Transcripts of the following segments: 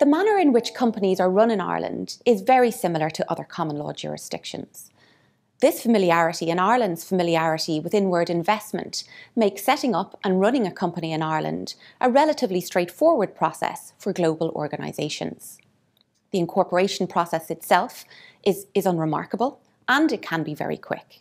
The manner in which companies are run in Ireland is very similar to other common law jurisdictions. This familiarity and Ireland's familiarity with inward investment makes setting up and running a company in Ireland a relatively straightforward process for global organisations. The incorporation process itself is, is unremarkable and it can be very quick.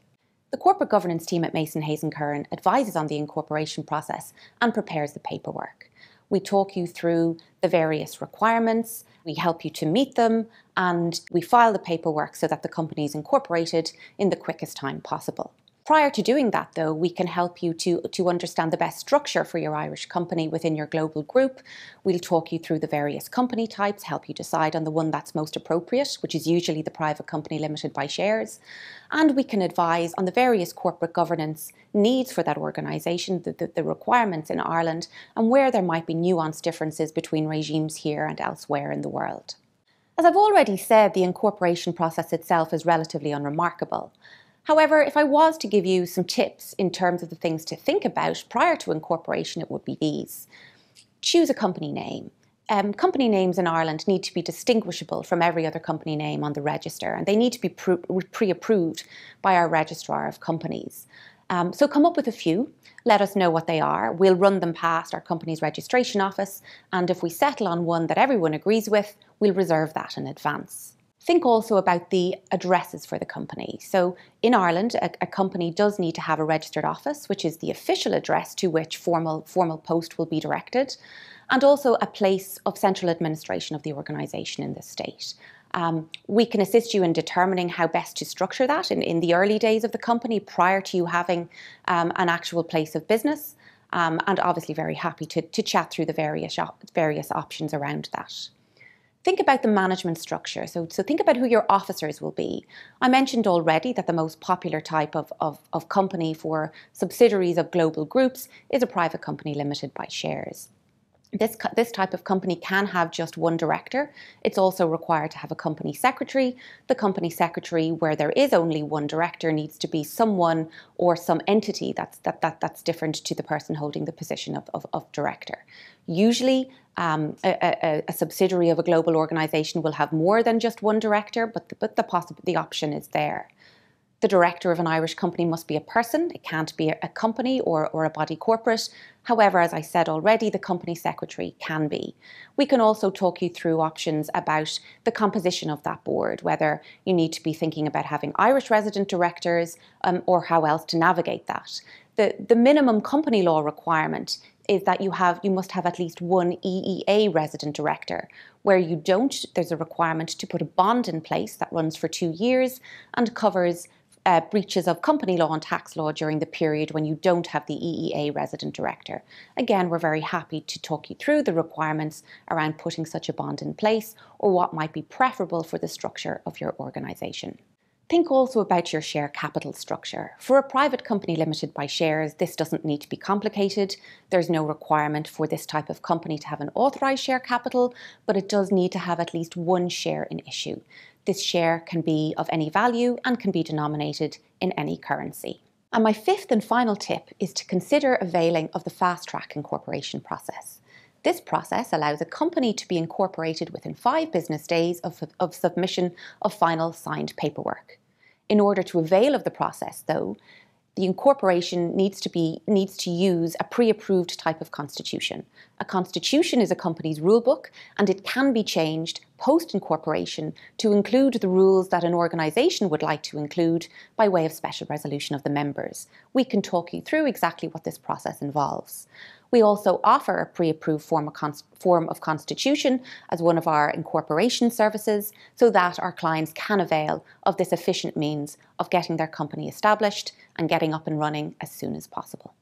The corporate governance team at Mason Hayes and Curran advises on the incorporation process and prepares the paperwork. We talk you through the various requirements, we help you to meet them, and we file the paperwork so that the company is incorporated in the quickest time possible. Prior to doing that, though, we can help you to, to understand the best structure for your Irish company within your global group. We'll talk you through the various company types, help you decide on the one that's most appropriate, which is usually the private company limited by shares. And we can advise on the various corporate governance needs for that organisation, the, the, the requirements in Ireland, and where there might be nuanced differences between regimes here and elsewhere in the world. As I've already said, the incorporation process itself is relatively unremarkable. However, if I was to give you some tips in terms of the things to think about prior to incorporation, it would be these. Choose a company name. Um, company names in Ireland need to be distinguishable from every other company name on the register and they need to be pre approved by our registrar of companies. Um, so come up with a few, let us know what they are. We'll run them past our Companies Registration Office, and if we settle on one that everyone agrees with, we'll reserve that in advance. Think also about the addresses for the company. So in Ireland, a, a, company does need to have a registered office, which is the official address to which formal, formal post will be directed, and also a place of central administration of the organisation in the state. Um, we can assist you in determining how best to structure that in, in the early days of the company prior to you having um, an actual place of business. Um, and obviously very happy to, to chat through the various, various options around that think about the management structure. So, so think about who your officers will be. I mentioned already that the most popular type of, of, of company for subsidiaries of global groups is a private company limited by shares. This, this type of company can have just one director. It's also required to have a company secretary. The company secretary, where there is only one director, needs to be someone or some entity that's, that, that, that's different to the person holding the position of, of, of director. Usually, um, a, a, a, subsidiary of a global organisation will have more than just one director, but the, but the, possible, the option is there. The director of an Irish company must be a person, it can't be a company or, or a body corporate. However, as I said already, the company secretary can be. We can also talk you through options about the composition of that board, whether you need to be thinking about having Irish resident directors um, or how else to navigate that. The, the minimum company law requirement is that you have you must have at least one EEA resident director. Where you don't, there's a requirement to put a bond in place that runs for two years and covers uh, breaches of company law and tax law during the period when you don't have the EEA resident director. Again, we're very happy to talk you through the requirements around putting such a bond in place or what might be preferable for the structure of your organisation. Think also about your share capital structure. For a private company limited by shares, this doesn't need to be complicated. There's no requirement for this type of company to have an authorised share capital, but it does need to have at least one share in issue. This share can be of any value and can be denominated in any currency. And my fifth and final tip is to consider availing of the fast track incorporation process. This process allows a company to be incorporated within five business days of, of, submission of final signed paperwork. In order to avail of the process, though, the incorporation needs to be needs to use a pre-approved type of constitution. A constitution is a company's rulebook and it can be changed post-incorporation to include the rules that an organisation would like to include by way of special resolution of the members. We can talk you through exactly what this process involves. We also offer a pre-approved form of, form of constitution as one of our incorporation services so that our clients can avail of this efficient means of getting their company established and getting up and running as soon as possible.